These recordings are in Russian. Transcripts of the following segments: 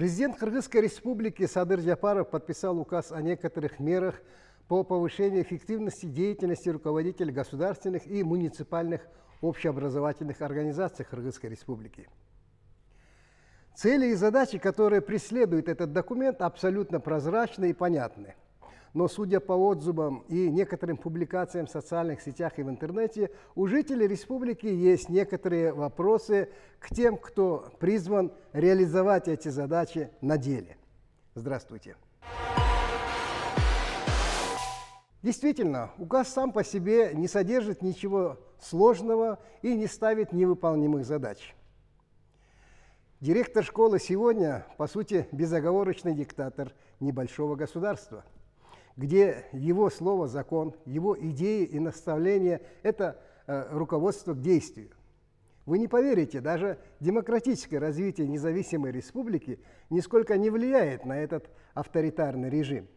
Президент Кыргызской республики Садыр Джапаров подписал указ о некоторых мерах по повышению эффективности деятельности руководителей государственных и муниципальных общеобразовательных организаций Кыргызской республики. Цели и задачи, которые преследует этот документ, абсолютно прозрачны и понятны – но судя по отзывам и некоторым публикациям в социальных сетях и в интернете, у жителей республики есть некоторые вопросы к тем, кто призван реализовать эти задачи на деле. Здравствуйте. Действительно, указ сам по себе не содержит ничего сложного и не ставит невыполнимых задач. Директор школы сегодня, по сути, безоговорочный диктатор небольшого государства – где его слово – закон, его идеи и наставления – это э, руководство к действию. Вы не поверите, даже демократическое развитие независимой республики нисколько не влияет на этот авторитарный режим.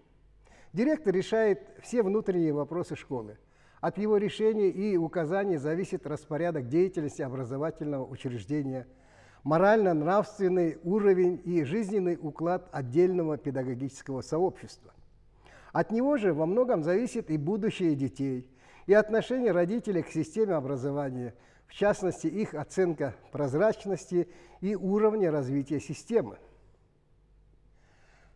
Директор решает все внутренние вопросы школы. От его решений и указаний зависит распорядок деятельности образовательного учреждения, морально-нравственный уровень и жизненный уклад отдельного педагогического сообщества – от него же во многом зависит и будущее детей, и отношение родителей к системе образования, в частности, их оценка прозрачности и уровня развития системы.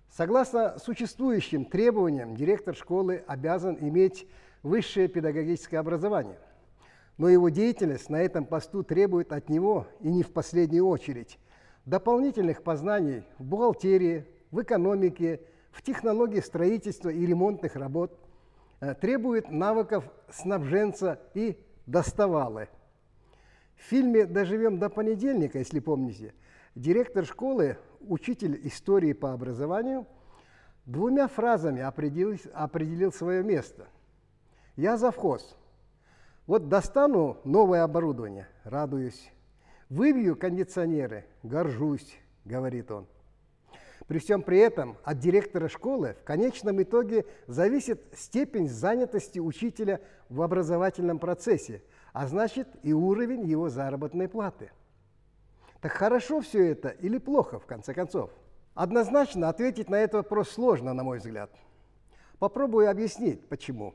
Согласно существующим требованиям, директор школы обязан иметь высшее педагогическое образование. Но его деятельность на этом посту требует от него, и не в последнюю очередь, дополнительных познаний в бухгалтерии, в экономике, в технологии строительства и ремонтных работ, э, требует навыков снабженца и доставалы. В фильме «Доживем до понедельника», если помните, директор школы, учитель истории по образованию, двумя фразами определил, определил свое место. «Я завхоз. Вот достану новое оборудование, радуюсь. Выбью кондиционеры, горжусь», — говорит он. При всем при этом от директора школы в конечном итоге зависит степень занятости учителя в образовательном процессе, а значит и уровень его заработной платы. Так хорошо все это или плохо, в конце концов? Однозначно ответить на этот вопрос сложно, на мой взгляд. Попробую объяснить, почему.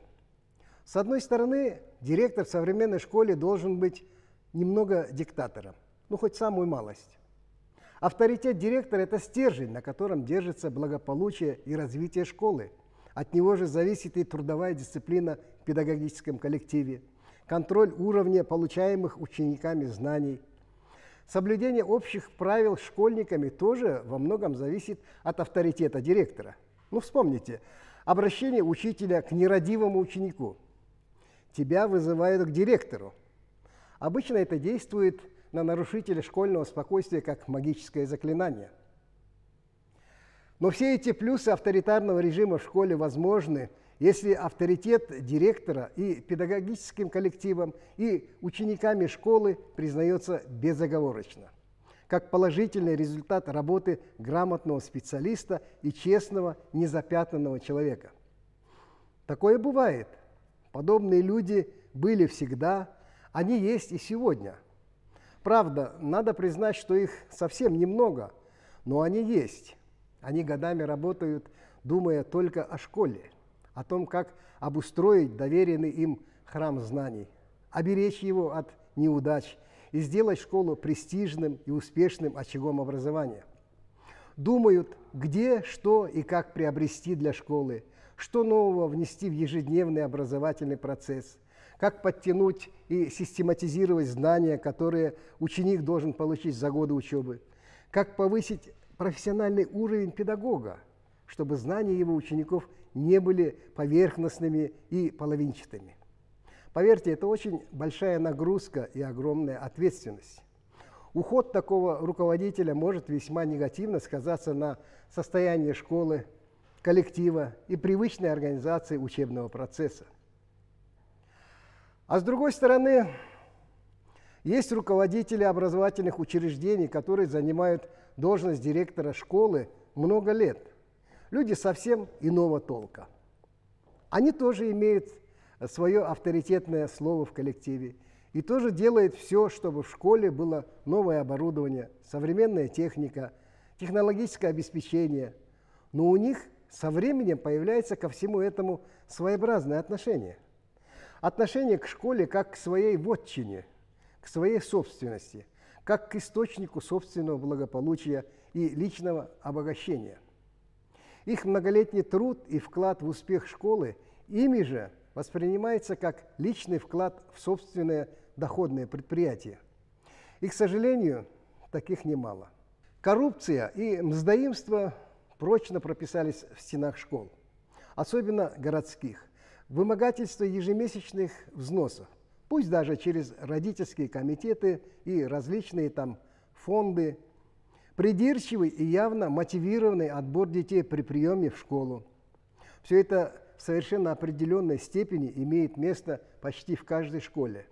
С одной стороны, директор в современной школе должен быть немного диктатором, ну хоть самую малость. Авторитет директора – это стержень, на котором держится благополучие и развитие школы. От него же зависит и трудовая дисциплина в педагогическом коллективе, контроль уровня получаемых учениками знаний. Соблюдение общих правил школьниками тоже во многом зависит от авторитета директора. Ну, вспомните, обращение учителя к нерадивому ученику. Тебя вызывают к директору. Обычно это действует на нарушителя школьного спокойствия как магическое заклинание. Но все эти плюсы авторитарного режима в школе возможны, если авторитет директора и педагогическим коллективом, и учениками школы признается безоговорочно, как положительный результат работы грамотного специалиста и честного, незапятнанного человека. Такое бывает. Подобные люди были всегда, они есть и сегодня – Правда, надо признать, что их совсем немного, но они есть. Они годами работают, думая только о школе, о том, как обустроить доверенный им храм знаний, оберечь его от неудач и сделать школу престижным и успешным очагом образования. Думают, где, что и как приобрести для школы, что нового внести в ежедневный образовательный процесс – как подтянуть и систематизировать знания, которые ученик должен получить за годы учебы, как повысить профессиональный уровень педагога, чтобы знания его учеников не были поверхностными и половинчатыми. Поверьте, это очень большая нагрузка и огромная ответственность. Уход такого руководителя может весьма негативно сказаться на состоянии школы, коллектива и привычной организации учебного процесса. А с другой стороны, есть руководители образовательных учреждений, которые занимают должность директора школы много лет. Люди совсем иного толка. Они тоже имеют свое авторитетное слово в коллективе и тоже делают все, чтобы в школе было новое оборудование, современная техника, технологическое обеспечение, но у них со временем появляется ко всему этому своеобразное отношение. Отношение к школе как к своей вотчине, к своей собственности, как к источнику собственного благополучия и личного обогащения. Их многолетний труд и вклад в успех школы ими же воспринимается как личный вклад в собственное доходное предприятие. И, к сожалению, таких немало. Коррупция и мздоимство прочно прописались в стенах школ, особенно городских. Вымогательство ежемесячных взносов, пусть даже через родительские комитеты и различные там фонды, придирчивый и явно мотивированный отбор детей при приеме в школу. Все это в совершенно определенной степени имеет место почти в каждой школе.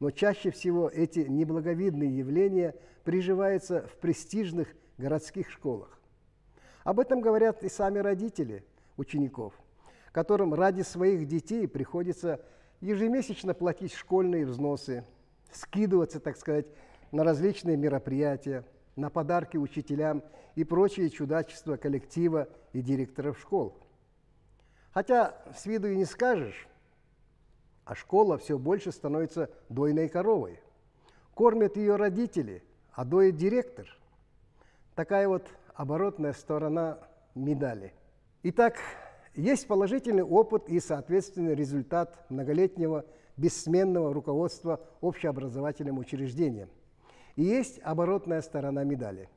Но чаще всего эти неблаговидные явления приживаются в престижных городских школах. Об этом говорят и сами родители учеников, которым ради своих детей приходится ежемесячно платить школьные взносы, скидываться, так сказать, на различные мероприятия, на подарки учителям и прочие чудачества коллектива и директоров школ. Хотя с виду и не скажешь, а школа все больше становится дойной коровой. Кормят ее родители, а доит директор. Такая вот оборотная сторона медали. Итак, есть положительный опыт и соответственный результат многолетнего бессменного руководства общеобразовательным учреждением. И есть оборотная сторона медали.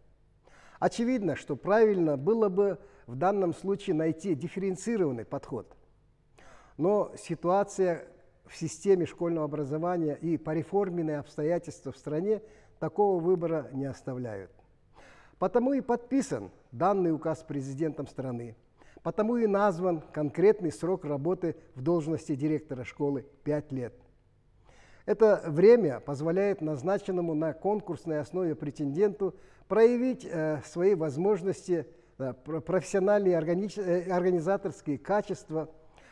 Очевидно, что правильно было бы в данном случае найти дифференцированный подход. Но ситуация в системе школьного образования и пореформенные обстоятельства в стране такого выбора не оставляют. Потому и подписан данный указ президентом страны. Потому и назван конкретный срок работы в должности директора школы – 5 лет. Это время позволяет назначенному на конкурсной основе претенденту проявить э, свои возможности, э, профессиональные органи э, организаторские качества,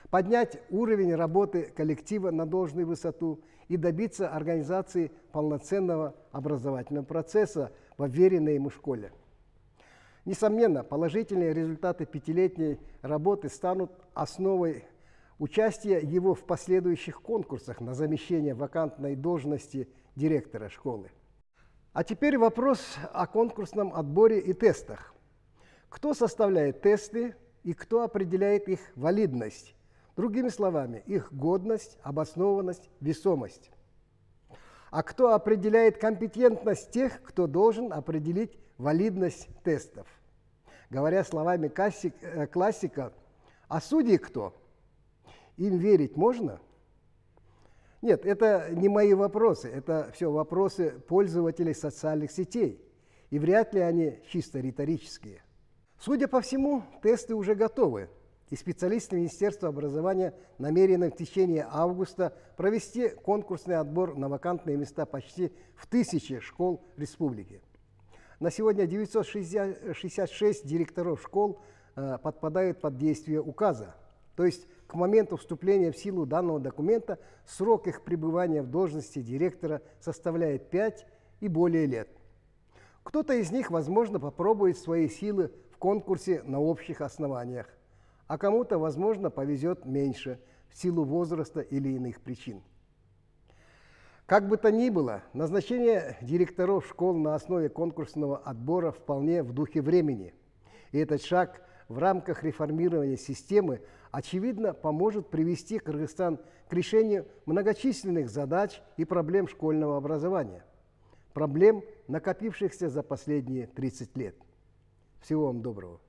поднять уровень работы коллектива на должную высоту и добиться организации полноценного образовательного процесса – в уверенной ему школе. Несомненно, положительные результаты пятилетней работы станут основой участия его в последующих конкурсах на замещение вакантной должности директора школы. А теперь вопрос о конкурсном отборе и тестах. Кто составляет тесты и кто определяет их валидность? Другими словами, их годность, обоснованность, весомость а кто определяет компетентность тех, кто должен определить валидность тестов. Говоря словами э, классика, а судьи кто? Им верить можно? Нет, это не мои вопросы, это все вопросы пользователей социальных сетей, и вряд ли они чисто риторические. Судя по всему, тесты уже готовы, и специалисты Министерства образования намерены в течение августа провести конкурсный отбор на вакантные места почти в тысячи школ республики. На сегодня 966 директоров школ э, подпадают под действие указа. То есть к моменту вступления в силу данного документа срок их пребывания в должности директора составляет 5 и более лет. Кто-то из них, возможно, попробует свои силы в конкурсе на общих основаниях а кому-то, возможно, повезет меньше в силу возраста или иных причин. Как бы то ни было, назначение директоров школ на основе конкурсного отбора вполне в духе времени. И этот шаг в рамках реформирования системы, очевидно, поможет привести Кыргызстан к решению многочисленных задач и проблем школьного образования. Проблем, накопившихся за последние 30 лет. Всего вам доброго.